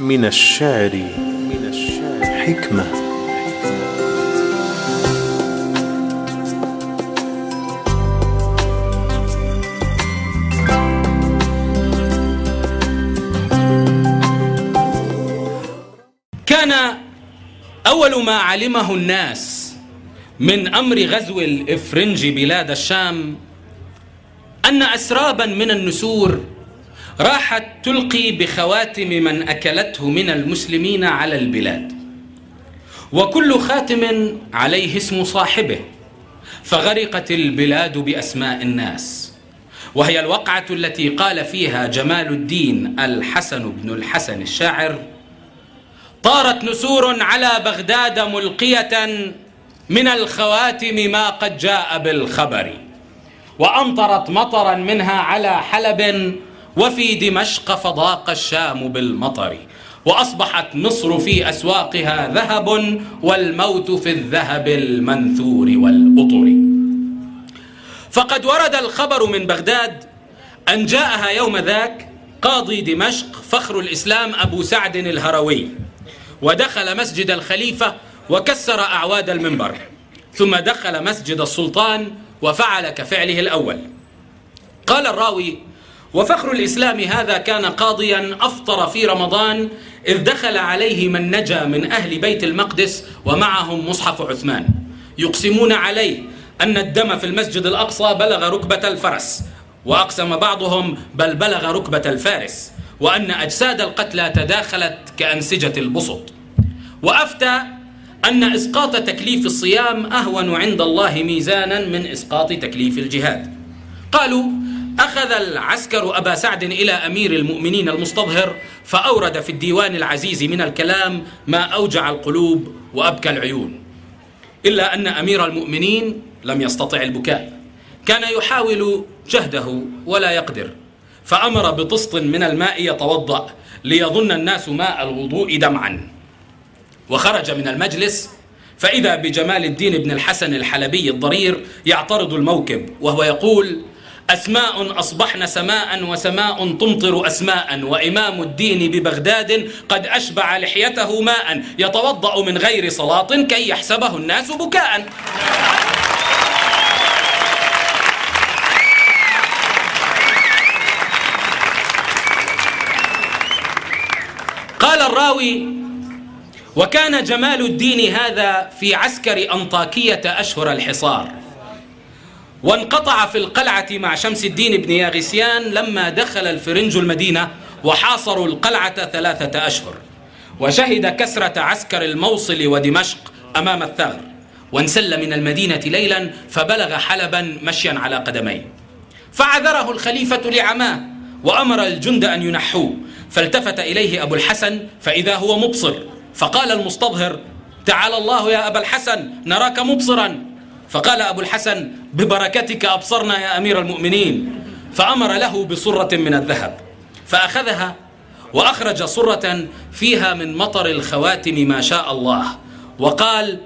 من الشعر حكمة. كان أول ما علمه الناس من أمر غزو الإفرنج بلاد الشام أن أسرابا من النسور راحت تلقي بخواتم من أكلته من المسلمين على البلاد. وكل خاتم عليه اسم صاحبه فغرقت البلاد بأسماء الناس. وهي الوقعة التي قال فيها جمال الدين الحسن بن الحسن الشاعر طارت نسور على بغداد ملقية من الخواتم ما قد جاء بالخبر وأمطرت مطرا منها على حلب وفي دمشق فضاق الشام بالمطر وأصبحت مصر في أسواقها ذهب والموت في الذهب المنثور والأطر. فقد ورد الخبر من بغداد أن جاءها يوم ذاك قاضي دمشق فخر الإسلام أبو سعد الهروي ودخل مسجد الخليفة وكسر أعواد المنبر ثم دخل مسجد السلطان وفعل كفعله الأول. قال الراوي وفخر الإسلام هذا كان قاضيا أفطر في رمضان إذ دخل عليه من نجا من أهل بيت المقدس ومعهم مصحف عثمان. يقسمون عليه أن الدم في المسجد الأقصى بلغ ركبة الفرس وأقسم بعضهم بل بلغ ركبة الفارس وأن أجساد القتلى تداخلت كأنسجة البسط. وأفتى أن إسقاط تكليف الصيام أهون عند الله ميزانا من إسقاط تكليف الجهاد. قالوا أخذ العسكر أبا سعد إلى أمير المؤمنين المستظهر فأورد في الديوان العزيز من الكلام ما أوجع القلوب وأبكى العيون. إلا أن أمير المؤمنين لم يستطع البكاء. كان يحاول جهده ولا يقدر فأمر بطسط من الماء يتوضأ ليظن الناس ماء الوضوء دمعا. وخرج من المجلس فإذا بجمال الدين بن الحسن الحلبي الضرير يعترض الموكب وهو يقول أسماء أصبحن سماء وسماء تمطر أسماء وإمام الدين ببغداد قد أشبع لحيته ماء يتوضأ من غير صلاة كي يحسبه الناس بكاء. قال الراوي وكان جمال الدين هذا في عسكر أنطاكية أشهر الحصار وانقطع في القلعة مع شمس الدين بن ياغسيان لما دخل الفرنج المدينة وحاصروا القلعة ثلاثة أشهر. وشهد كسرة عسكر الموصل ودمشق أمام الثغر. وانسل من المدينة ليلا فبلغ حلبا مشيا على قدميه. فعذره الخليفة لعماه وأمر الجند أن ينحوه. فالتفت إليه أبو الحسن فإذا هو مبصر. فقال المستظهر تعالى الله يا أبا الحسن نراك مبصرا. فقال أبو الحسن ببركتك أبصرنا يا أمير المؤمنين. فأمر له بصرة من الذهب فأخذها وأخرج صرة فيها من مطر الخواتم ما شاء الله وقال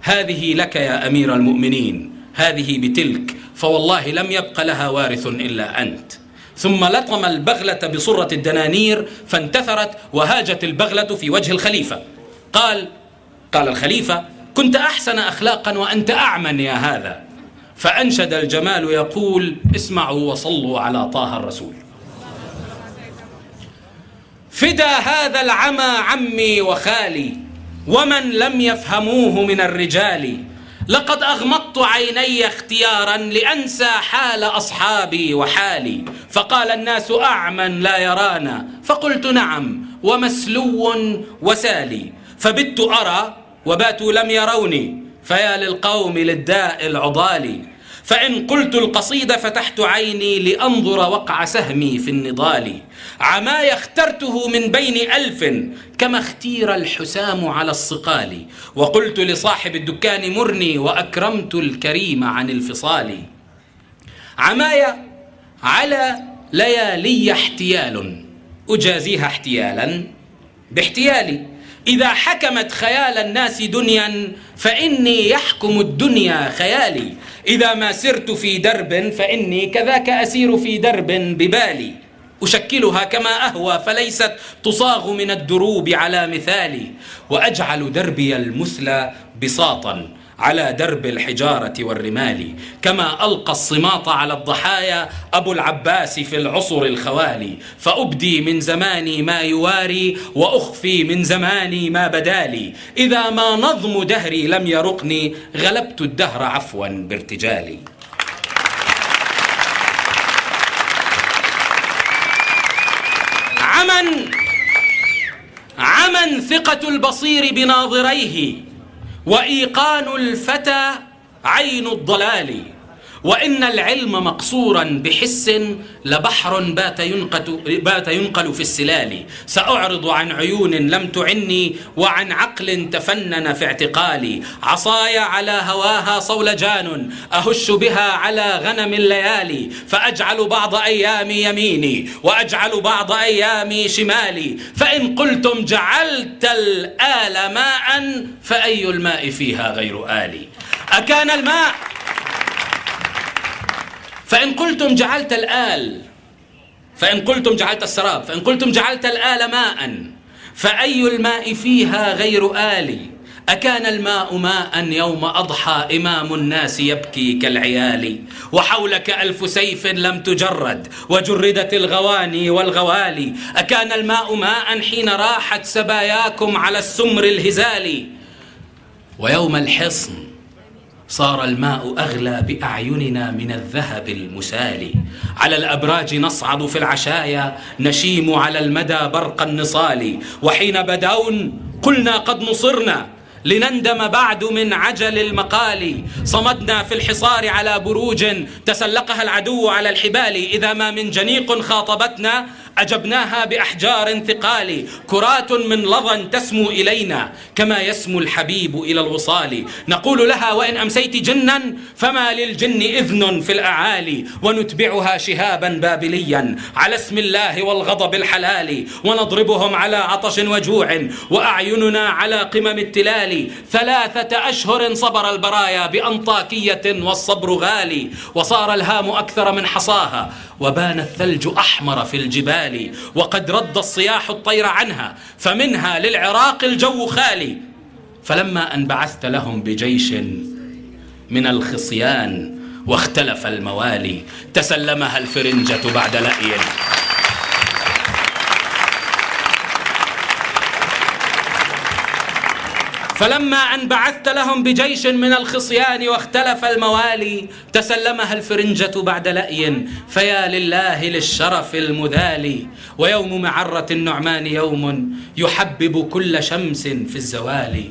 هذه لك يا أمير المؤمنين هذه بتلك فوالله لم يبق لها وارث إلا أنت. ثم لطم البغلة بصرة الدنانير فانتثرت وهاجت البغلة في وجه الخليفة. قال قال الخليفة كنت أحسن أخلاقا وأنت أعمن يا هذا. فأنشد الجمال يقول اسمعوا وصلوا على طه الرسول. فدا هذا العمى عمي وخالي ومن لم يفهموه من الرجال. لقد أغمضت عيني اختيارا لأنسى حال أصحابي وحالي. فقال الناس أعمى لا يرانا. فقلت نعم ومسلو وسالي. فبت أرى وباتوا لم يروني فيا للقوم للداء العضال. فإن قلت القصيدة فتحت عيني لأنظر وقع سهمي في النضال. عماي اخترته من بين ألف كما اختير الحسام على الصقال. وقلت لصاحب الدكان مرني وأكرمت الكريم عن الفصال. عمايا على ليالي احتيال. أجازيها احتيالا باحتيالي. إذا حكمت خيال الناس دنيا فإني يحكم الدنيا خيالي. إذا ما سرت في درب فإني كذاك أسير في درب ببالي. أشكلها كما أهوى فليست تصاغ من الدروب على مثالي. وأجعل دربي المثلى بساطا. على درب الحجارة والرمال كما ألقى الصماط على الضحايا أبو العباس في العصر الخوالي فأبدي من زماني ما يواري وأخفي من زماني ما بدالي. إذا ما نظم دهري لم يرقني غلبت الدهر عفوا بارتجالي. عمن عمن ثقة البصير بناظريه. وإيقان الفتى عين الضلال. وإن العلم مقصورا بحس لبحر بات بات ينقل في السلال. سأعرض عن عيون لم تعني وعن عقل تفنن في اعتقالي. عصاي على هواها صولجان أهش بها على غنم الليالي. فأجعل بعض أيامي يميني وأجعل بعض أيامي شمالي. فإن قلتم جعلت الآل ماء فأي الماء فيها غير آلي؟ أكان الماء فإن قلتم جعلت الآل فإن قلتم جعلت السراب فإن قلتم جعلت الآل ماء فأي الماء فيها غير آلي؟ أكان الماء ماء يوم أضحى إمام الناس يبكي كالعيال وحولك ألف سيف لم تجرد وجردت الغواني والغوالي. أكان الماء ماء حين راحت سباياكم على السمر الهزالي. ويوم الحصن صار الماء أغلى بأعيننا من الذهب المسالي. على الأبراج نصعد في العشايا نشيم على المدى برق النصال. وحين بدون قلنا قد نصرنا لنندم بعد من عجل المقال. صمدنا في الحصار على بروج تسلقها العدو على الحبال. إذا ما من جنيق خاطبتنا أجبناها بأحجار ثقال كرات من لظى تسمو إلينا كما يسمو الحبيب إلى الوصال. نقول لها وإن أمسيت جنا فما للجن إذن في الأعالي. ونتبعها شهابا بابليا على اسم الله والغضب الحلال. ونضربهم على عطش وجوع. وأعيننا على قمم التلال. ثلاثة أشهر صبر البرايا بأنطاكية والصبر غالي وصار الهام أكثر من حصاها وبان الثلج أحمر في الجبال وقد رد الصياح الطير عنها فمنها للعراق الجو خالي. فلما أن بعثت لهم بجيش من الخصيان واختلف الموالي تسلمها الفرنجة بعد لأي فلما أن بعثت لهم بجيش من الخصيان واختلف الموالي تسلمها الفرنجة بعد لأي فيا لله للشرف المذالي. ويوم معرة النعمان يوم يحبب كل شمس في الزوال.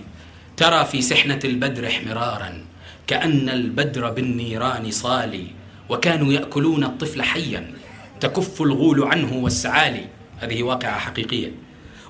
ترى في سحنة البدر احمرارا كأن البدر بالنيران صالي. وكانوا يأكلون الطفل حيا تكف الغول عنه والسعالي. هذه واقعة حقيقية.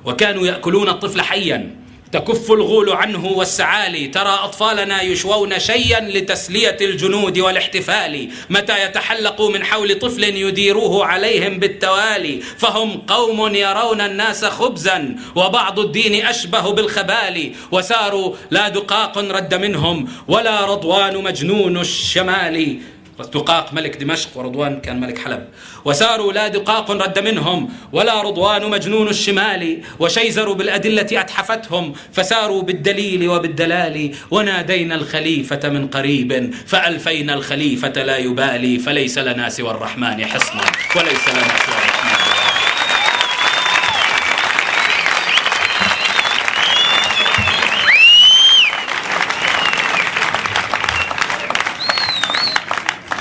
وكانوا يأكلون الطفل حيا تكف الغول عنه والسعالي. ترى أطفالنا يشوون شيئا لتسلية الجنود والاحتفال. متى يتحلقوا من حول طفل يديروه عليهم بالتوالي. فهم قوم يرون الناس خبزا وبعض الدين أشبه بالخبال. وساروا لا دقاق رد منهم ولا رضوان مجنون الشمال. دقاق ملك دمشق ورضوان كان ملك حلب. وساروا لا دقاق رد منهم ولا رضوان مجنون الشمال وشيزروا بالأدلة أتحفتهم فساروا بالدليل وبالدلال ونادينا الخليفة من قريب فألفينا الخليفة لا يبالي فليس لنا سوى الرحمن حصنا وليس لنا سوى الرحمن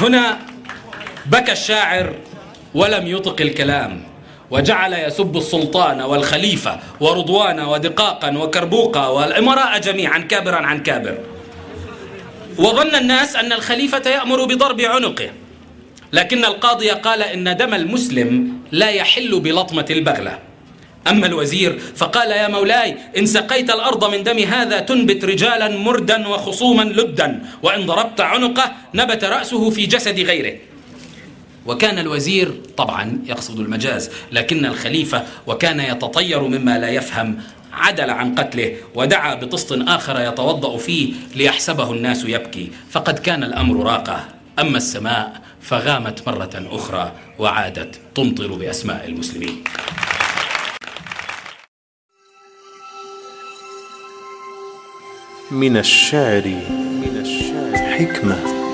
هنا بكى الشاعر ولم يطق الكلام وجعل يسب السلطان والخليفة ورضوان ودقاقا وكربوقا والإمراء جميعا كابرا عن كابر. وظن الناس أن الخليفة يأمر بضرب عنقه لكن القاضي قال إن دم المسلم لا يحل بلطمة البغلة. أما الوزير فقال يا مولاي إن سقيت الأرض من دم هذا تنبت رجالا مردا وخصوما لدا وإن ضربت عنقه نبت رأسه في جسد غيره. وكان الوزير طبعا يقصد المجاز لكن الخليفة وكان يتطير مما لا يفهم عدل عن قتله ودعا بطست آخر يتوضأ فيه ليحسبه الناس يبكي. فقد كان الأمر راقه. أما السماء فغامت مرة أخرى وعادت تمطر بأسماء المسلمين. من الشعر. حكمة.